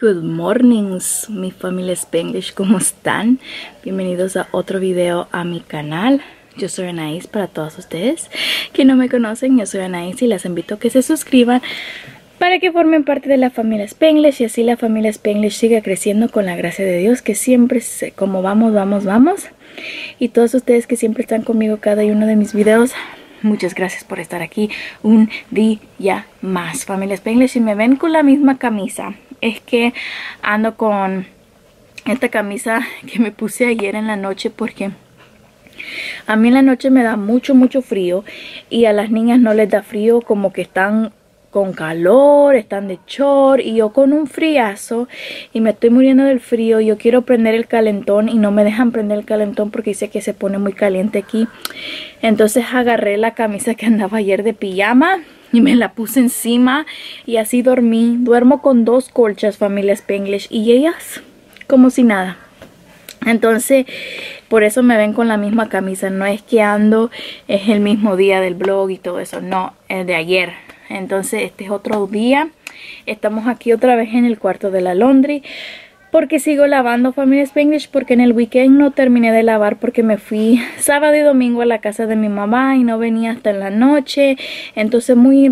Good mornings, mi familia Spanglish, ¿cómo están? Bienvenidos a otro video a mi canal. Yo soy Anaís para todos ustedes que no me conocen. Yo soy Anaís y les invito a que se suscriban para que formen parte de la familia Spanglish y así la familia Spanglish siga creciendo con la gracia de Dios que siempre, como vamos, vamos, vamos. Y todos ustedes que siempre están conmigo cada uno de mis videos, muchas gracias por estar aquí un día más. Familia Spanglish, y me ven con la misma camisa es que ando con esta camisa que me puse ayer en la noche porque a mí en la noche me da mucho mucho frío y a las niñas no les da frío como que están con calor, están de chor y yo con un friazo y me estoy muriendo del frío. Yo quiero prender el calentón y no me dejan prender el calentón porque dice que se pone muy caliente aquí. Entonces agarré la camisa que andaba ayer de pijama y me la puse encima y así dormí. Duermo con dos colchas, familia Spanglish, y ellas como si nada. Entonces, por eso me ven con la misma camisa. No es que ando, es el mismo día del blog y todo eso. No, es de ayer. Entonces, este es otro día. Estamos aquí otra vez en el cuarto de la laundry porque sigo lavando Family Spanglish porque en el weekend no terminé de lavar porque me fui sábado y domingo a la casa de mi mamá y no venía hasta la noche. Entonces muy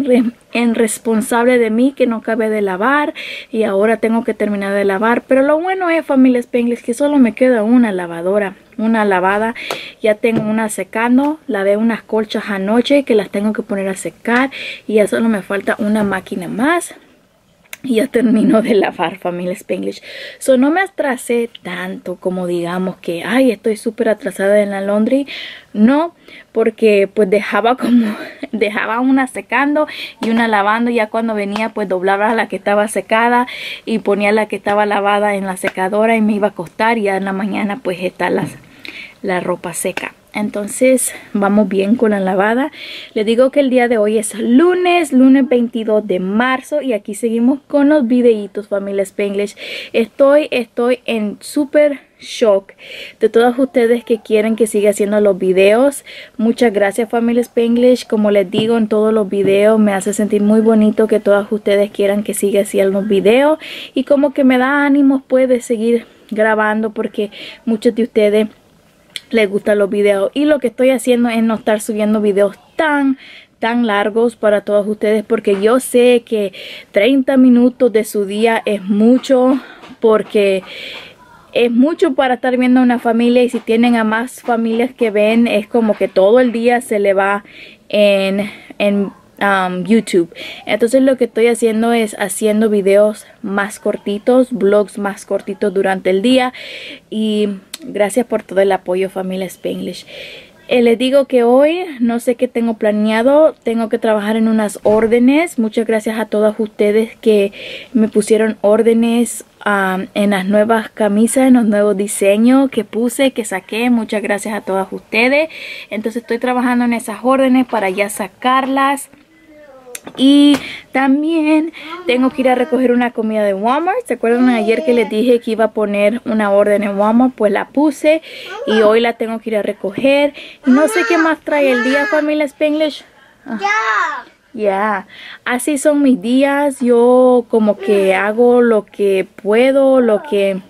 irresponsable de mí que no acabé de lavar y ahora tengo que terminar de lavar. Pero lo bueno es Family Spanglish que solo me queda una lavadora una lavada. Ya tengo una secando lavé unas colchas anoche que las tengo que poner a secar y ya solo me falta una máquina más ya termino de lavar familia Spanglish. So no me atrasé tanto como digamos que, ay, estoy súper atrasada en la laundry. No, porque pues dejaba como, dejaba una secando y una lavando. Ya cuando venía pues doblaba la que estaba secada y ponía la que estaba lavada en la secadora y me iba a acostar. Y ya en la mañana pues está la, la ropa seca. Entonces vamos bien con la lavada. Le digo que el día de hoy es lunes, lunes 22 de marzo y aquí seguimos con los videitos familia Spanglish. Estoy, estoy en súper shock de todos ustedes que quieren que siga haciendo los videos. Muchas gracias familia Spanglish. Como les digo en todos los videos me hace sentir muy bonito que todos ustedes quieran que siga haciendo los videos y como que me da ánimos puede seguir grabando porque muchos de ustedes les gustan los videos. Y lo que estoy haciendo es no estar subiendo videos tan tan largos para todos ustedes porque yo sé que 30 minutos de su día es mucho porque es mucho para estar viendo a una familia y si tienen a más familias que ven es como que todo el día se le va en, en YouTube. Entonces lo que estoy haciendo es haciendo videos más cortitos, vlogs más cortitos durante el día y gracias por todo el apoyo familia Spanglish. Eh, les digo que hoy no sé qué tengo planeado, tengo que trabajar en unas órdenes. Muchas gracias a todos ustedes que me pusieron órdenes en las nuevas camisas, en los nuevos diseños que puse, que saqué. Muchas gracias a todas ustedes. Entonces estoy trabajando en esas órdenes para ya sacarlas. Y también tengo que ir a recoger una comida de Walmart. ¿Se acuerdan ayer que les dije que iba a poner una orden en Walmart? Pues la puse y hoy la tengo que ir a recoger. Y no sé qué más trae el día, familia Spanglish. Ya. Ya, así son mis días. Yo como que hago lo que puedo, lo que...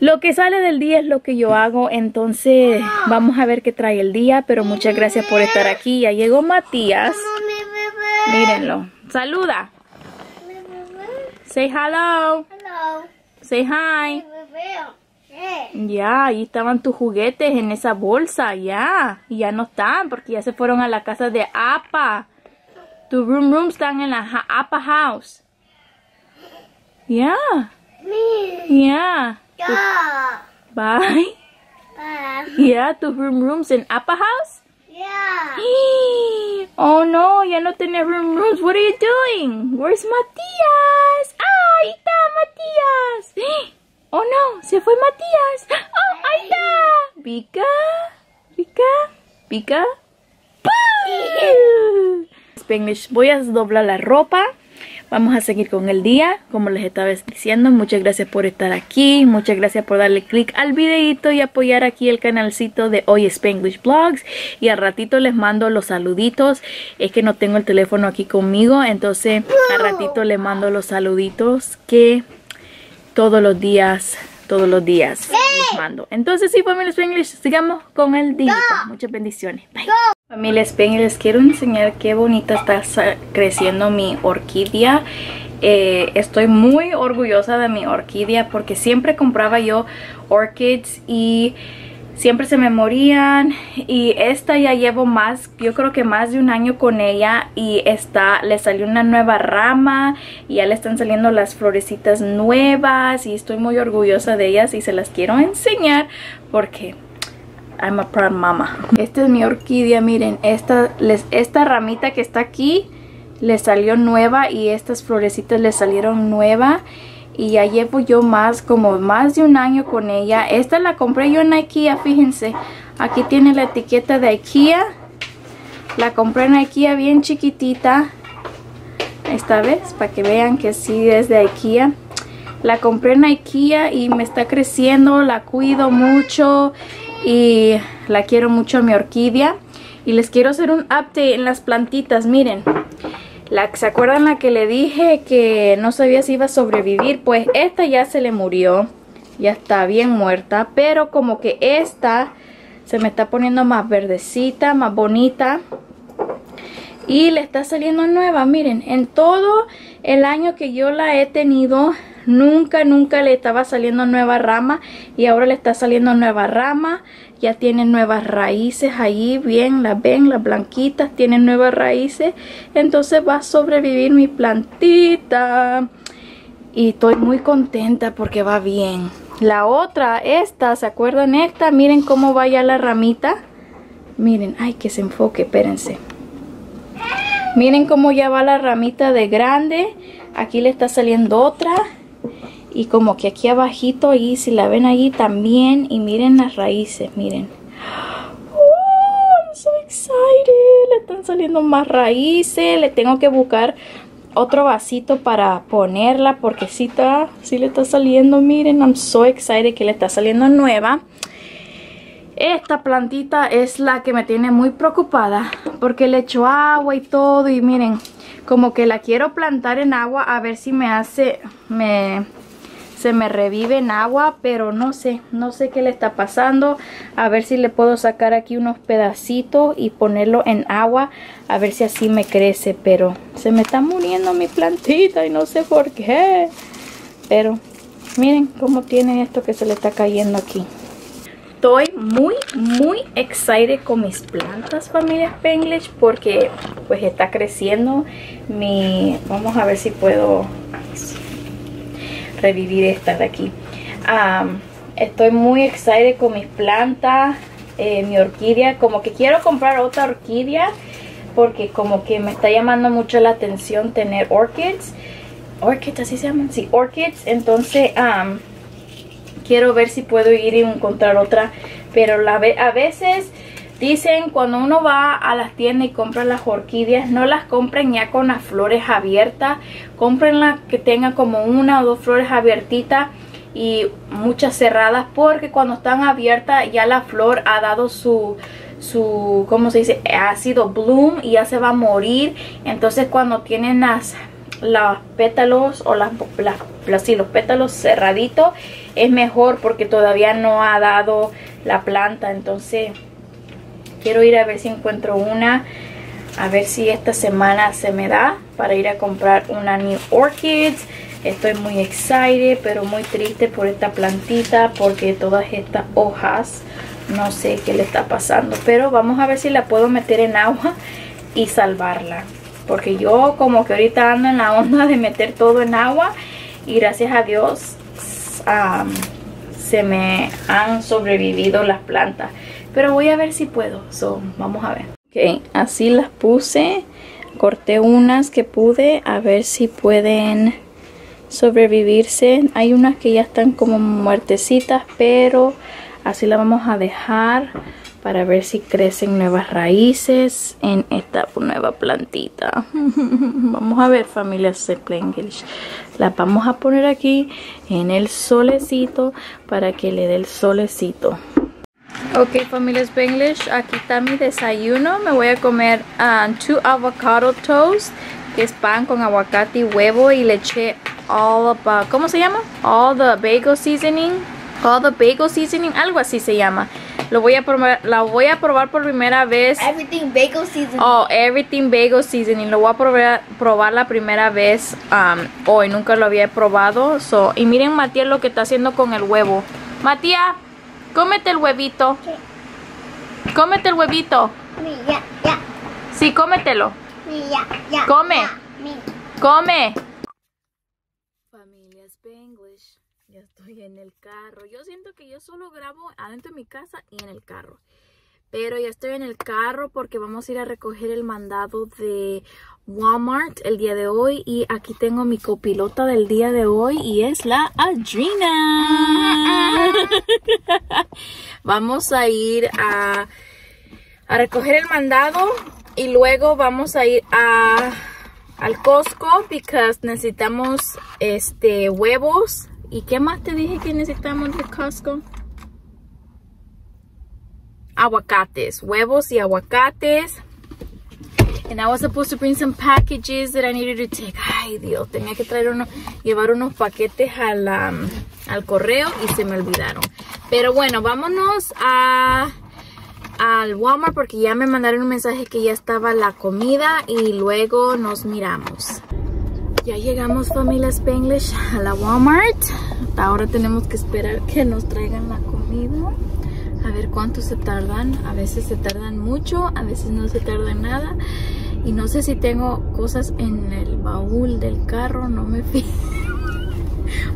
Lo que sale del día es lo que yo hago, entonces vamos a ver qué trae el día, pero muchas gracias por estar aquí. Ya llegó Matías. Mírenlo. Saluda. Say hello. Hello. Say hi. Ya, ahí estaban tus juguetes en esa bolsa, ya. Y ya no están porque ya se fueron a la casa de Apa. Tu room rooms están en la Apa house. Ya. Ya. Bye. Ya, tu room rooms en Apa house. Yeah. Oh no, ya no tiene room rooms. What are you doing? Where's Matías? Ah, ahí está Matías. Oh no, se fue Matías. Oh, ahí está. Pica, pica, pica. Spanglish, voy a doblar la ropa. Vamos a seguir con el día, como les estaba diciendo, muchas gracias por estar aquí, muchas gracias por darle click al videito y apoyar aquí el canalcito de Hoy Spanglish Blogs y al ratito les mando los saluditos, es que no tengo el teléfono aquí conmigo, entonces al ratito les mando los saluditos que todos los días, todos los días les mando. Entonces sí, familia Spanglish, sigamos con el día. Muchas bendiciones. Bye. Familia Spanglish, les quiero enseñar qué bonita está creciendo mi orquídea. Eh, estoy muy orgullosa de mi orquídea porque siempre compraba yo orchids y siempre se me morían y esta ya llevo más, yo creo que más de un año con ella y está, le salió una nueva rama y ya le están saliendo las florecitas nuevas y estoy muy orgullosa de ellas y se las quiero enseñar porque I'm a proud mama. Esta es mi orquídea, miren, esta, les, esta ramita que está aquí le salió nueva y estas florecitas le salieron nueva. Y ya llevo yo más como más de un año con ella. Esta la compré yo en Ikea fíjense. Aquí tiene la etiqueta de Ikea. La compré en Ikea bien chiquitita. Esta vez para que vean que sí es de Ikea. La compré en Ikea y me está creciendo la cuido mucho y la quiero mucho mi orquídea y les quiero hacer un update en las plantitas miren ¿Se acuerdan la que le dije que no sabía si iba a sobrevivir? Pues esta ya se le murió. Ya está bien muerta. Pero como que esta se me está poniendo más verdecita, más bonita. Y le está saliendo nueva. Miren, en todo el año que yo la he tenido, nunca, nunca le estaba saliendo nueva rama. Y ahora le está saliendo nueva rama ya tienen nuevas raíces ahí, bien, las ven, las blanquitas tienen nuevas raíces, entonces va a sobrevivir mi plantita y estoy muy contenta porque va bien. La otra, esta, ¿se acuerdan esta? Miren cómo va ya la ramita. Miren, ay que se enfoque, espérense. Miren cómo ya va la ramita de grande. Aquí le está saliendo otra y como que aquí abajito ahí si la ven ahí también y miren las raíces miren. Oh, I'm so excited le están saliendo más raíces le tengo que buscar otro vasito para ponerla porque si está si le está saliendo miren I'm so excited que le está saliendo nueva. Esta plantita es la que me tiene muy preocupada porque le echo agua y todo y miren como que la quiero plantar en agua a ver si me hace me se me revive en agua, pero no sé, no sé qué le está pasando. A ver si le puedo sacar aquí unos pedacitos y ponerlo en agua, a ver si así me crece, pero se me está muriendo mi plantita y no sé por qué. Pero miren cómo tiene esto que se le está cayendo aquí. Estoy muy, muy excited con mis plantas, familia Spanglish, porque pues está creciendo mi... Vamos a ver si puedo revivir esta de aquí. estoy muy excited con mis plantas, eh, mi orquídea. Como que quiero comprar otra orquídea porque como que me está llamando mucho la atención tener orchids. Orchids, así se llaman, sí, orchids. Entonces, quiero ver si puedo ir y encontrar otra. Pero la, a veces Dicen cuando uno va a las tiendas y compra las orquídeas, no las compren ya con las flores abiertas, comprenlas que tengan como una o dos flores abiertitas y muchas cerradas porque cuando están abiertas ya la flor ha dado su su ¿cómo se dice? ha sido bloom y ya se va a morir entonces cuando tienen las los pétalos o las, las, los pétalos cerraditos es mejor porque todavía no ha dado la planta entonces quiero ir a ver si encuentro una a ver si esta semana se me da para ir a comprar una New Orchids. Estoy muy excited pero muy triste por esta plantita porque todas estas hojas no sé qué le está pasando pero vamos a ver si la puedo meter en agua y salvarla. Porque yo como que ahorita ando en la onda de meter todo en agua y gracias a Dios se me han sobrevivido las plantas pero voy a ver si puedo. So, vamos a ver. Ok, así las puse. Corté unas que pude. A ver si pueden sobrevivirse. Hay unas que ya están como muertecitas. Pero así las vamos a dejar. Para ver si crecen nuevas raíces en esta nueva plantita. vamos a ver familia English. Las vamos a poner aquí en el solecito. Para que le dé el solecito. Ok familia Spanglish, aquí está mi desayuno. Me voy a comer um, two avocado toast, que es pan con aguacate y huevo y le eché all about, ¿cómo se llama? All the bagel seasoning. All the bagel seasoning, algo así se llama. Lo voy a probar, la voy a probar por primera vez. Everything bagel seasoning. Oh, everything bagel seasoning. Lo voy a probar, probar la primera vez um, hoy. Nunca lo había probado. So, y miren Matías lo que está haciendo con el huevo. Matías, cómete el huevito. Cómete el huevito. Ya, ya, Sí, cómetelo. ya, ya. Come. ya, mi. Come. Familia Spanglish. Ya estoy en el carro. Yo siento que yo solo grabo adentro de mi casa y en el carro. Pero ya estoy en el carro porque vamos a ir a recoger el mandado de Walmart el día de hoy. Y aquí tengo mi copilota del día de hoy y es la Adrina. vamos a ir a, a recoger el mandado y luego vamos a ir a al Costco because necesitamos este huevos y qué más te dije que necesitamos de Costco aguacates huevos y aguacates and I was supposed to bring some packages that I needed to take ay Dios tenía que traer llevar unos paquetes a la- al correo y se me olvidaron pero bueno vámonos a al Walmart porque ya me mandaron un mensaje que ya estaba la comida y luego nos miramos. Ya llegamos familia Spanglish a la Walmart. Ahora tenemos que esperar que nos traigan la comida. Ver cuánto se tardan. A veces se tardan mucho, a veces no se tardan nada. Y no sé si tengo cosas en el baúl del carro, no me fijo.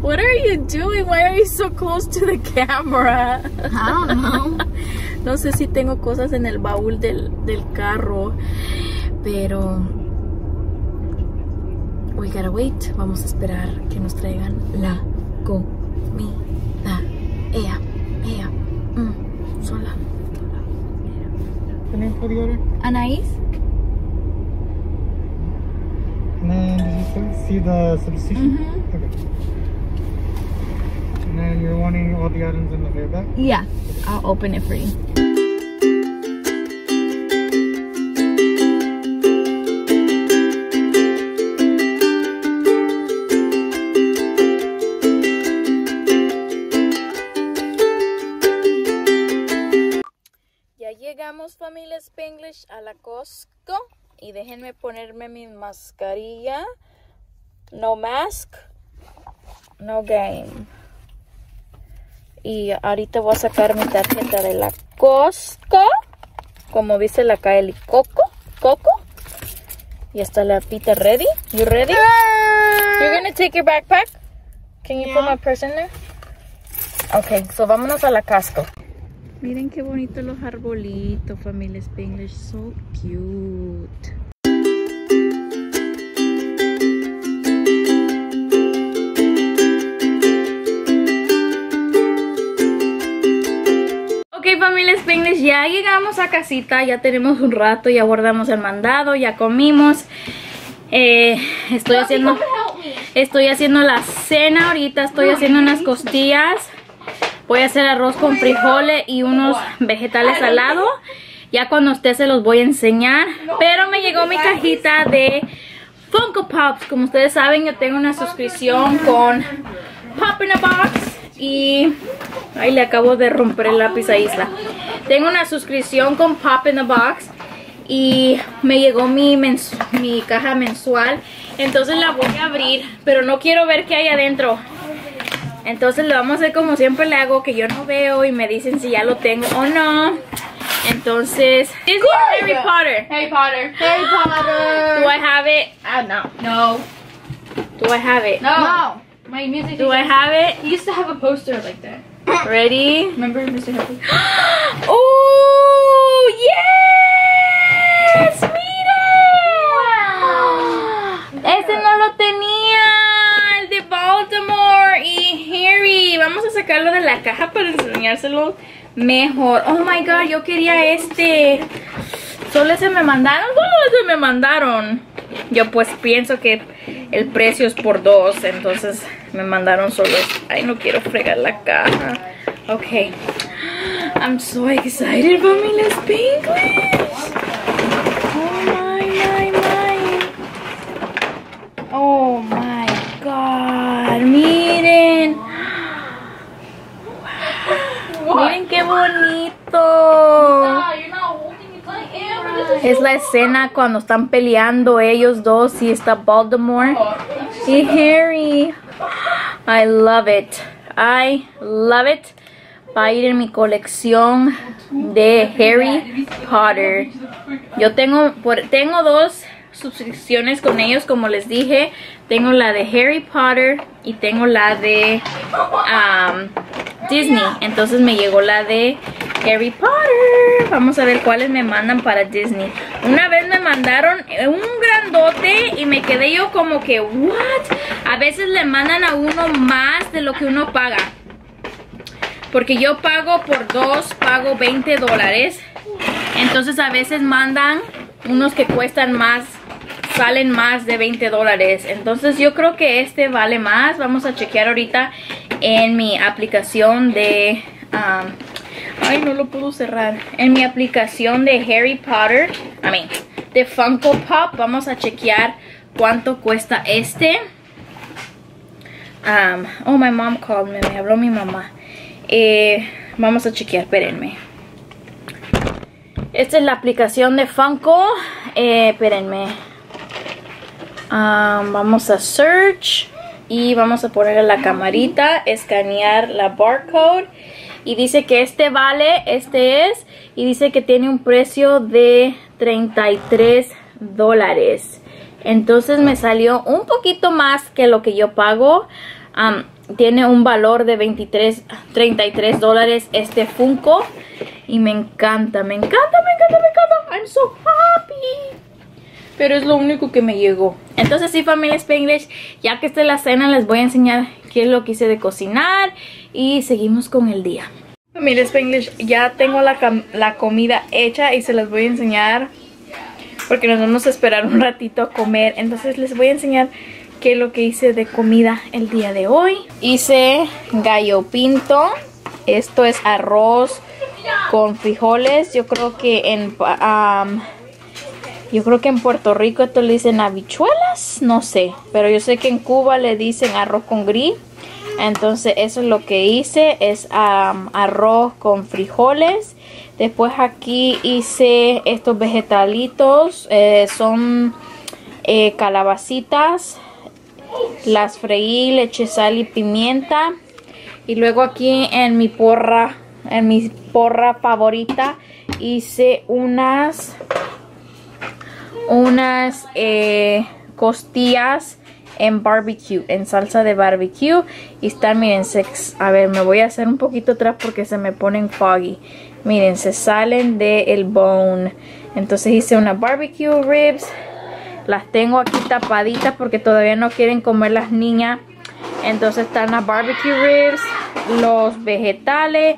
What are you doing? Why are you so close to the camera? I don't know. No sé si tengo cosas en el baúl del, del carro, pero we gotta wait. Vamos a esperar que nos traigan la comida. Ea, The name for the order? Anaís? And then did you see the substitution? Mhm. Okay. And then you're wanting all the items in the very back? Yeah, I'll open it for you. La Costco y déjenme ponerme mi mascarilla. No mask, no game. Y ahorita voy a sacar mi tarjeta de la Costco. Como dice la Kaeli Coco. Coco. Y está la pita ready. You ready? You're gonna take your backpack? Can you put my purse in there? Okay, so vámonos a la Costco. Miren qué bonito los arbolitos, familia Spanglish. So cute. Ok familia Spanglish, ya llegamos a casita, ya tenemos un rato, ya guardamos el mandado, ya comimos. Eh, estoy haciendo estoy haciendo la cena ahorita, estoy haciendo unas costillas. Voy a hacer arroz con frijoles y unos vegetales al lado. Ya cuando usted se los voy a enseñar. Pero me llegó mi cajita de Funko Pops. Como ustedes saben, yo tengo una suscripción con Pop in a Box. Y... Ay, le acabo de romper el lápiz a Isla. Tengo una suscripción con Pop in a Box. Y me llegó mi, mi caja mensual. Entonces la voy a abrir. Pero no quiero ver qué hay adentro. Entonces lo vamos a hacer como siempre le hago, que yo no veo y me dicen si ya lo tengo o no. Entonces, this is Harry Potter. Harry Potter. Harry Potter. Do I have it? Ah, no. No. Do I have it? No. My music Do I have it? He used to have a poster like that. Ready? Remember Mr. Happy? ¡Oh! ¡Yes! ¡Mira! Ese no lo tenía. El de Baltimore y Harry. Vamos a sacarlo de la caja para enseñárselo mejor. Oh my god, yo quería este. Solo ese me mandaron. Solo ese me mandaron. Yo pues pienso que el precio es por dos. Entonces me mandaron solo. Ay, no quiero fregar la caja. Ok. I'm so excited Pinglish. Oh my, my, my. Oh my god. bonito! Ah, you're not holding me tight. Amber, this is Es la escena cuando están peleando ellos dos y está Baltimore y Harry. I love it. I love it. Va a ir en mi colección de Harry Potter. Yo tengo, por- tengo dos suscripciones con ellos, como les dije. Tengo la de Harry Potter y tengo la de um, Disney. Entonces me llegó la de Harry Potter. Vamos a ver cuáles me mandan para Disney. Una vez me mandaron un grandote y me quedé yo como que, ¿what? A veces le mandan a uno más de lo que uno paga. Porque yo pago por dos, pago 20 dólares. Entonces a veces mandan unos que cuestan más, salen más de 20 dólares. Entonces yo creo que este vale más. Vamos a chequear ahorita en mi aplicación de... um, ay, no lo puedo cerrar. En mi aplicación de Harry Potter, I mean, de Funko Pop, vamos a chequear cuánto cuesta este. Um, oh, my mom called me. Me habló mi mamá. Eh, vamos a chequear, espérenme. Esta es la aplicación de Funko. Eh, espérenme. Um, vamos a search. Y vamos a poner la camarita. Escanear la barcode. Y dice que este vale, este es. Y dice que tiene un precio de 33 dólares. Entonces me salió un poquito más que lo que yo pago. Tiene un valor de 23, 33 dólares este Funko. Y me encanta, me encanta, me encanta, me encanta. I'm so happy. Pero es lo único que me llegó. Entonces sí, familia Spanglish, ya que esté la cena, les voy a enseñar qué es lo que hice de cocinar. Y seguimos con el día. Familia Spanglish, ya tengo la, la comida hecha y se las voy a enseñar. Porque nos vamos a esperar un ratito a comer. Entonces les voy a enseñar qué es lo que hice de comida el día de hoy. Hice gallo pinto. Esto es arroz con frijoles. Yo creo que en... am, yo creo que en Puerto Rico esto le dicen habichuelas, no sé. Pero yo sé que en Cuba le dicen arroz con gris. Entonces eso es lo que hice, es arroz con frijoles. Después aquí hice estos vegetalitos, eh, son eh, calabacitas. Las freí, le eché sal y pimienta. Y luego aquí en mi porra, en mi porra favorita, hice unas unas eh, costillas en barbecue, en salsa de barbecue. Y están, miren, sex. A ver, me voy a hacer un poquito atrás porque se me ponen foggy. Miren, se salen del bone. Entonces hice unas barbecue ribs. Las tengo aquí tapaditas porque todavía no quieren comer las niñas. Entonces están las barbecue ribs, los vegetales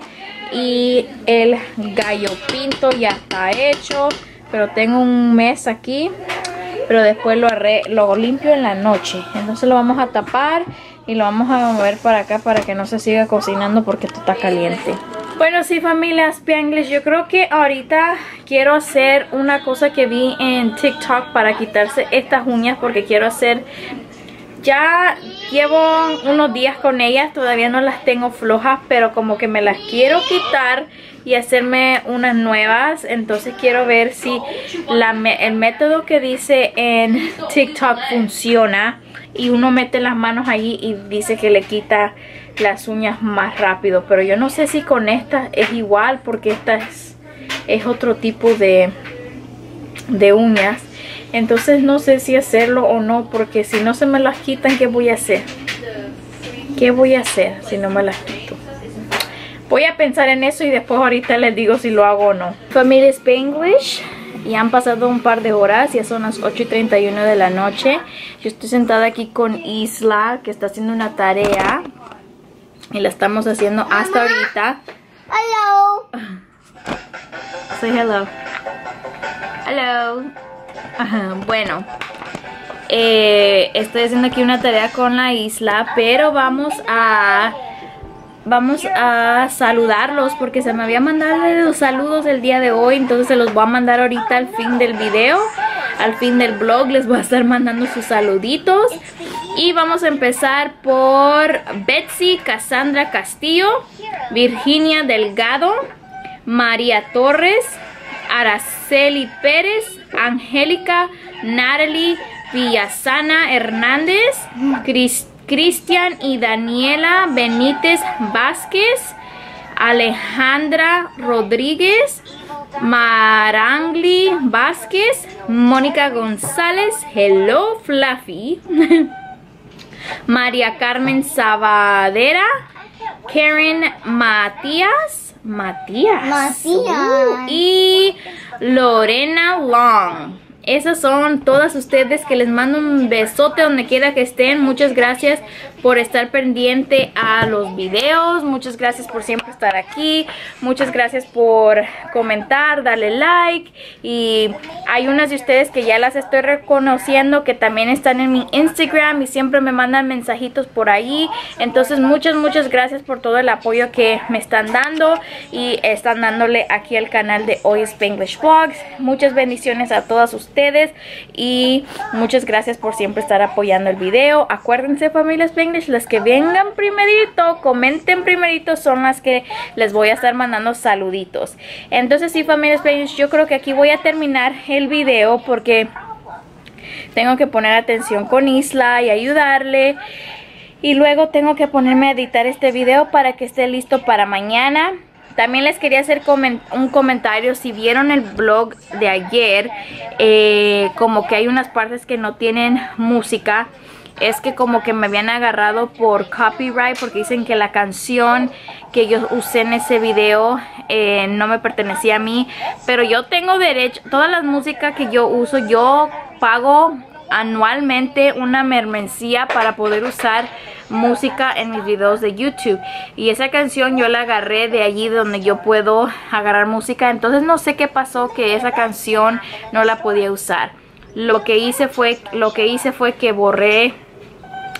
y el gallo pinto ya está hecho. Pero tengo un mes aquí. Pero después lo, arre- limpio en la noche. Entonces lo vamos a tapar y lo vamos a mover para acá para que no se siga cocinando porque esto está caliente. Bueno, sí, familia Spanglish, yo creo que ahorita quiero hacer una cosa que vi en TikTok para quitarse estas uñas porque quiero hacer ya llevo unos días con ellas, todavía no las tengo flojas, pero como que me las quiero quitar y hacerme unas nuevas. Entonces quiero ver si el método que dice en TikTok funciona. Y uno mete las manos allí y dice que le quita las uñas más rápido. Pero yo no sé si con esta es igual porque esta es, es otro tipo de, de uñas. Entonces no sé si hacerlo o no, porque si no se me las quitan, ¿qué voy a hacer? ¿Qué voy a hacer si no me las quito? Voy a pensar en eso y después ahorita les digo si lo hago o no. Familia Spanglish, ya han pasado un par de horas, ya son las 8 y 31 de la noche. Yo estoy sentada aquí con Isla, que está haciendo una tarea. Y la estamos haciendo hasta ahorita. Hello. Say hello. Hello. Ajá, bueno. eh, estoy haciendo aquí una tarea con la isla, pero vamos a vamos a saludarlos porque se me había mandado los saludos el día de hoy, entonces se los voy a mandar ahorita al fin del video, al fin del blog les voy a estar mandando sus saluditos. Y vamos a empezar por Betsy Cassandra Castillo, Virginia Delgado, María Torres, Araceli Pérez, Angélica, Natalie Villasana Hernández, Cris- Cristian y Daniela Benítez Vázquez, Alejandra Rodríguez, Marangli Vázquez, Mónica González, Hello Fluffy, María Carmen Sabadera, Karen Matías, Matías, Matías. y Lorena Long. Esas son todas ustedes que les mando un besote donde quiera que estén. Muchas gracias por estar pendiente a los videos. Muchas gracias por siempre estar aquí. Muchas gracias por comentar, darle like. Y hay unas de ustedes que ya las estoy reconociendo que también están en mi Instagram y siempre me mandan mensajitos por ahí. Entonces muchas, muchas gracias por todo el apoyo que me están dando y están dándole aquí al canal de Hoy Spanglish Vlogs. Muchas bendiciones a todas ustedes y muchas gracias por siempre estar apoyando el video. Acuérdense familia Spanglish, las que vengan primerito, comenten primerito, son las que les voy a estar mandando saluditos. Entonces sí familia Spanglish, yo creo que aquí voy a terminar el video porque tengo que poner atención con Isla y ayudarle. Y luego tengo que ponerme a editar este video para que esté listo para mañana. También les quería hacer un comentario. Si vieron el blog de ayer, eh, como que hay unas partes que no tienen música. Es que como que me habían agarrado por copyright porque dicen que la canción que yo usé en ese video eh, no me pertenecía a mí. Pero yo tengo derecho, todas las músicas que yo uso, yo pago anualmente una mermencía para poder usar música en mis videos de YouTube y esa canción yo la agarré de allí donde yo puedo agarrar música entonces no sé qué pasó que esa canción no la podía usar lo que hice fue lo que hice fue que borré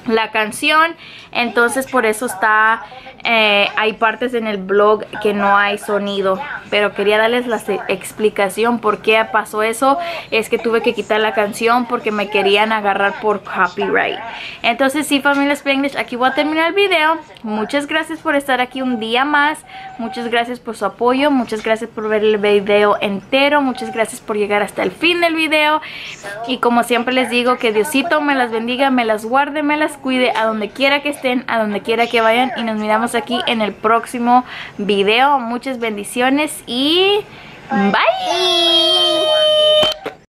la canción. Entonces por eso está eh, hay partes en el blog que no hay sonido. Pero quería darles la explicación por qué pasó eso. Es que tuve que quitar la canción porque me querían agarrar por copyright. Entonces sí familia Spanglish aquí voy a terminar el video. Muchas gracias por estar aquí un día más. Muchas gracias por su apoyo. Muchas gracias por ver el video entero. Muchas gracias por llegar hasta el fin del video. Y como siempre les digo que Diosito me las bendiga me las guarde me cuide a donde quiera que estén a donde quiera que vayan y nos miramos aquí en el próximo video. Muchas bendiciones y bye